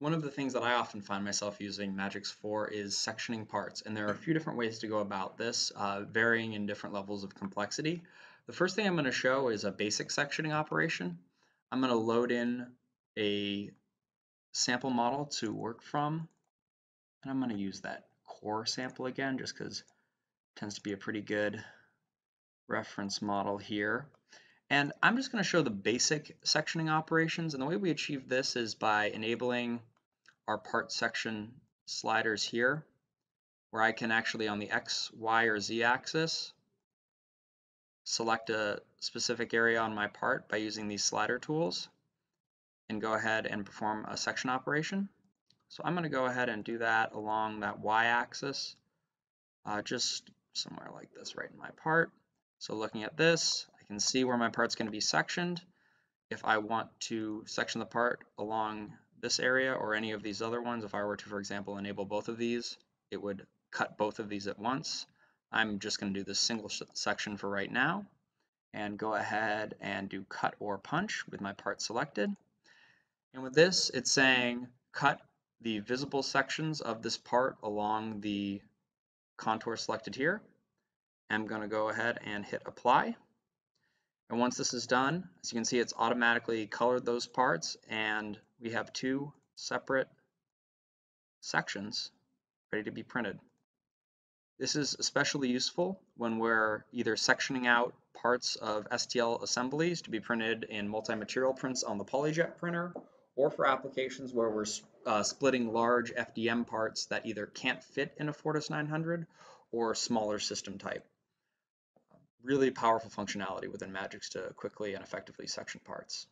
One of the things that I often find myself using Magics for is sectioning parts, and there are a few different ways to go about this, uh, varying in different levels of complexity. The first thing I'm going to show is a basic sectioning operation. I'm going to load in a sample model to work from, and I'm going to use that core sample again just because it tends to be a pretty good reference model here. And I'm just going to show the basic sectioning operations. And the way we achieve this is by enabling our part section sliders here, where I can actually on the X, Y, or Z axis select a specific area on my part by using these slider tools and go ahead and perform a section operation. So I'm going to go ahead and do that along that Y axis, uh, just somewhere like this right in my part. So looking at this, I can see where my part's going to be sectioned. If I want to section the part along this area or any of these other ones, if I were to, for example, enable both of these, it would cut both of these at once. I'm just going to do this single section for right now and go ahead and do cut or punch with my part selected. And with this, it's saying cut the visible sections of this part along the contour selected here I'm going to go ahead and hit apply. And once this is done, as you can see, it's automatically colored those parts and we have two separate sections ready to be printed. This is especially useful when we're either sectioning out parts of STL assemblies to be printed in multi-material prints on the PolyJet printer, or for applications where we're uh, splitting large FDM parts that either can't fit in a Fortus 900 or smaller system type really powerful functionality within Magics to quickly and effectively section parts.